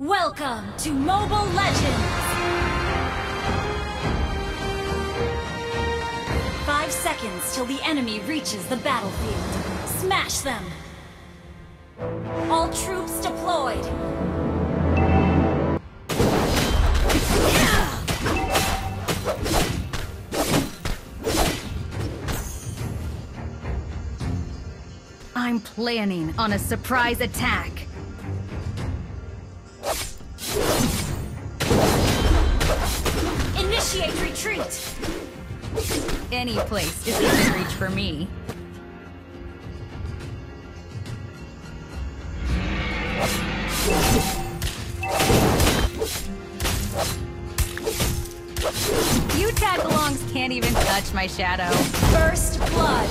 Welcome to Mobile Legends! Five seconds till the enemy reaches the battlefield. Smash them! All troops deployed! I'm planning on a surprise attack. Retreat! Any place is within reach for me. You tag alongs can't even touch my shadow. First blood!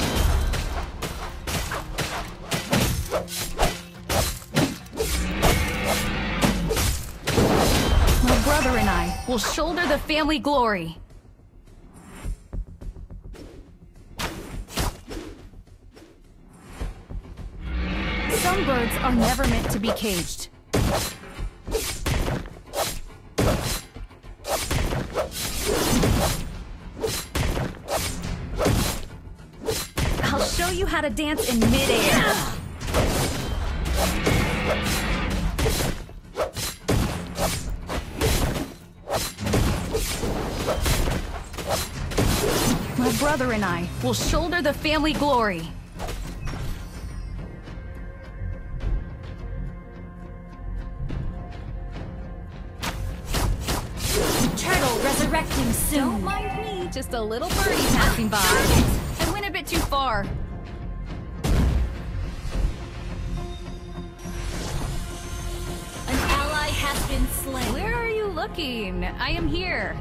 My brother and I will shoulder the family glory. Birds are never meant to be caged. I'll show you how to dance in midair. My brother and I will shoulder the family glory. Resurrecting Don't mind me, just a little birdie passing by. I went a bit too far. An ally has been slain. Where are you looking? I am here.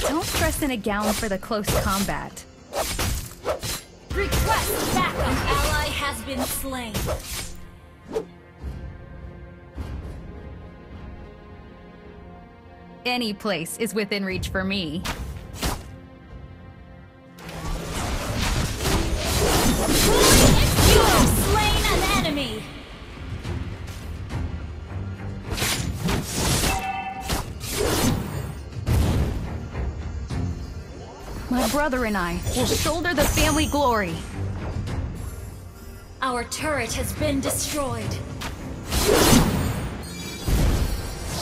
Don't dress in a gown for the close combat. Request backup! An ally has been slain. Any place is within reach for me. You have slain an enemy! My brother and I will shoulder the family glory. Our turret has been destroyed.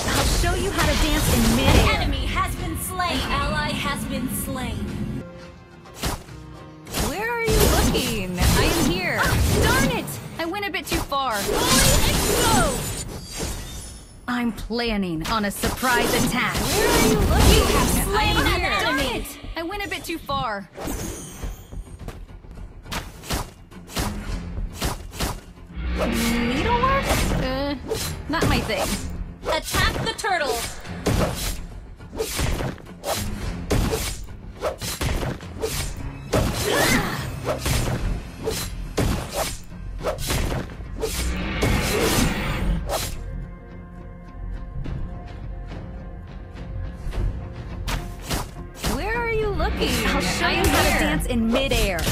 I'll show you how to dance in midair. enemy has been slain. An ally has been slain. Where are you looking? I am here. Ah, darn it! I went a bit too far. Fully exposed! I'm planning on a surprise attack. Where are you looking? You have slain I am an here. Darn enemy! it! I went a bit too far. Needlework? Uh, not my thing. Attack the turtle! Where are you looking? I'll show you how to dance in midair. An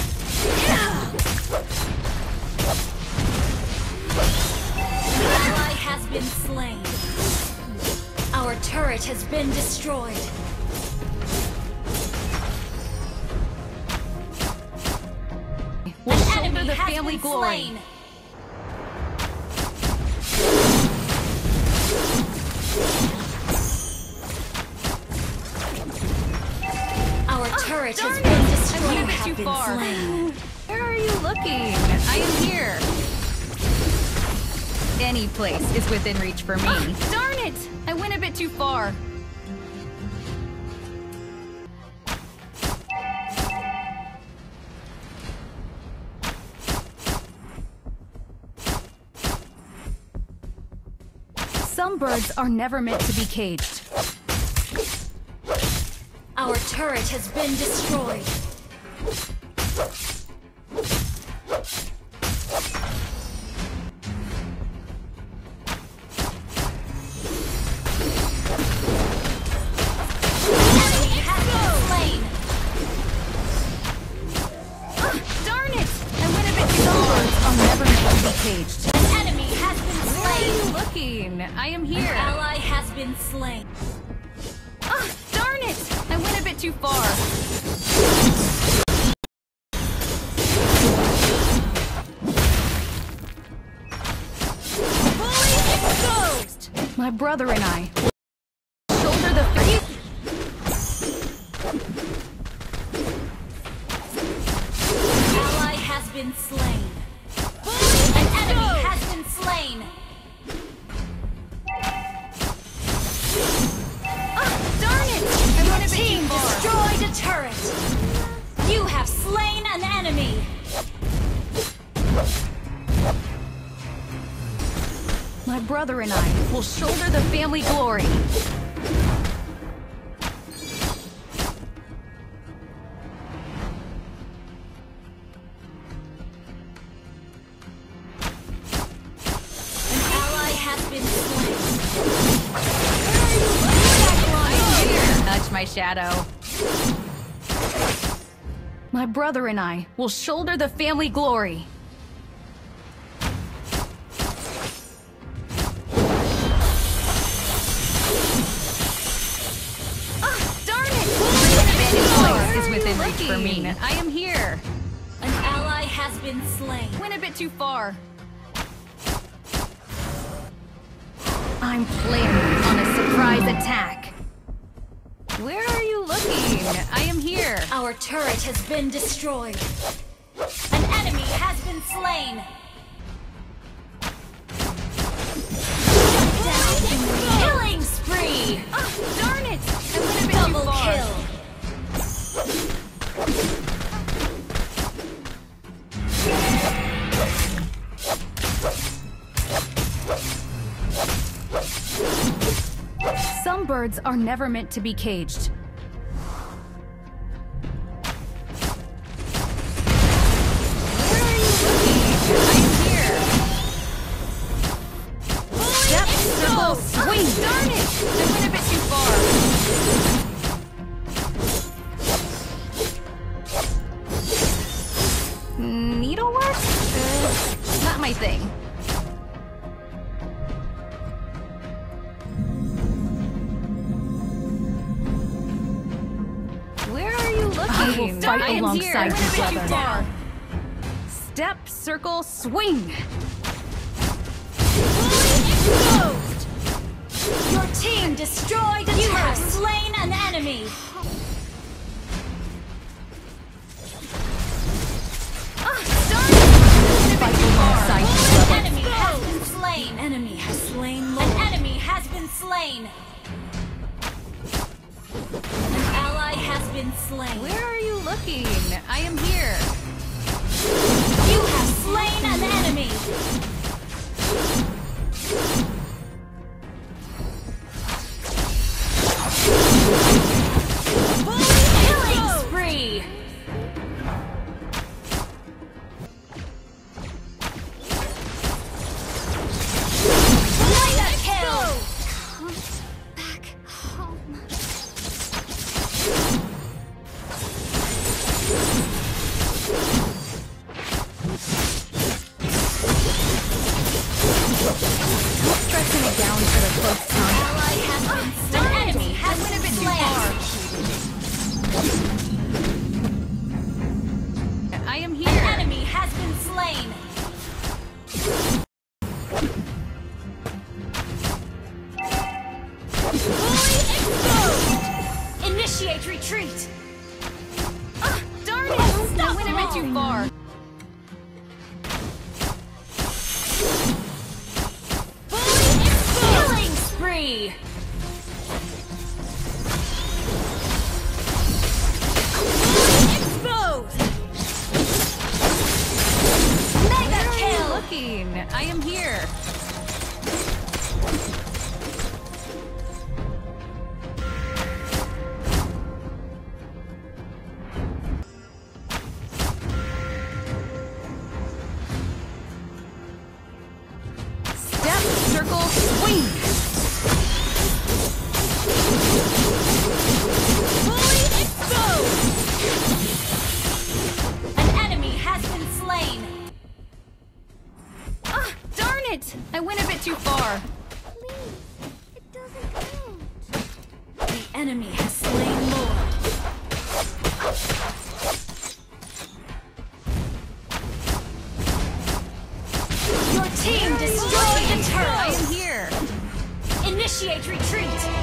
ally has been slain. Our turret has been destroyed. We'll An enemy the has family been glory. slain. Our ah, turret has been destroyed. I went a bit too far. slain. Where are you looking? I am here. Any place is within reach for me. Ah, darn it! I went a bit too far. Some birds are never meant to be caged. Our turret has been destroyed. Rampage. An enemy has been slain. Where are you Looking, I am here. An ally has been slain. Ah, oh, darn it! I went a bit too far. My brother and I. brother and I will shoulder the family glory. My shadow. My brother and I will shoulder the family glory. Abandoned place is within reach for me. I am here. An ally has been slain. Went a bit too far. I'm planning on a surprise attack. Where are you looking? I am here. Our turret has been destroyed. An enemy has been slain. Killing spree. Ah, darn it! I went a bit Double too far. kill. Some birds are never meant to be caged. Where are you looking? I am here. Step, circle, swing! darn it! I went a bit too far. My thing. Where are you looking? I will fight I alongside you, Went a bit too brother. Step, circle, swing. Exposed. Your team destroyed a You have slain an enemy. Fight alongside you, retreat. Ah, I went a bit too far. Please, it doesn't count. The enemy has slain Initiate retreat!